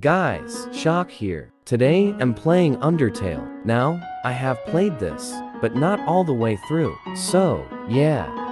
Guys, Shock here. Today I'm playing Undertale. Now, I have played this, but not all the way through. So, yeah.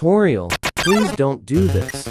Toriel, please don't do this.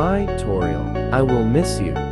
Bye, Toriel. I will miss you.